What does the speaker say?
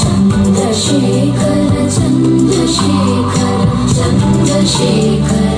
Chandrashekhar Chandrashekhar Chandrashekhar.